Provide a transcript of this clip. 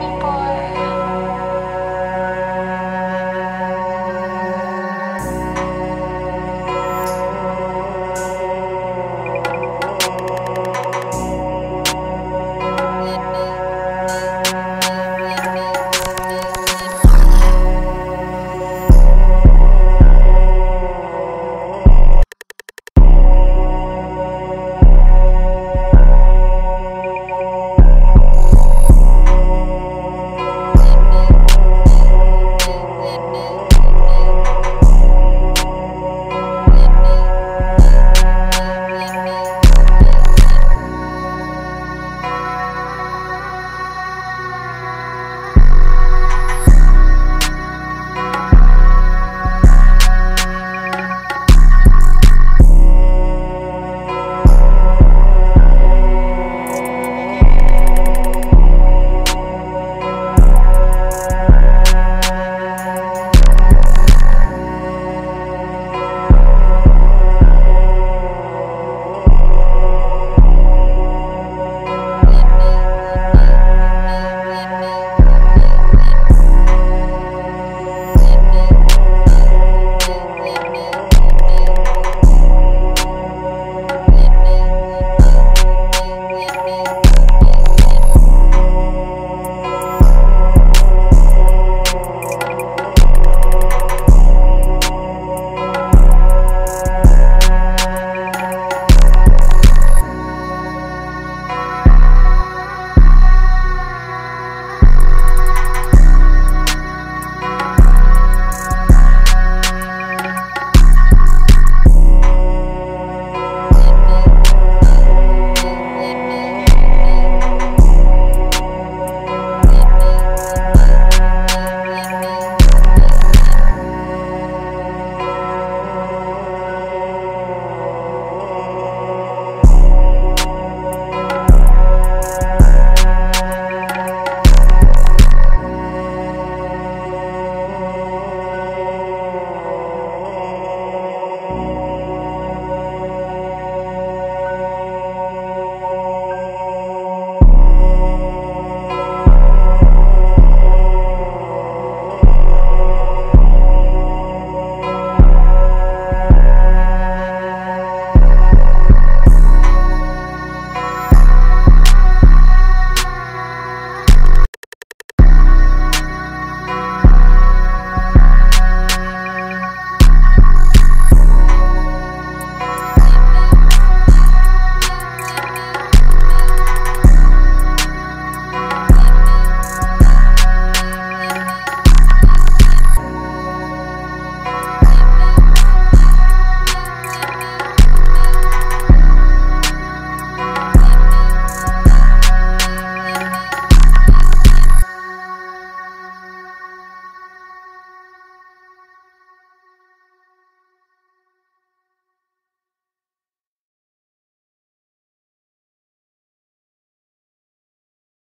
boy.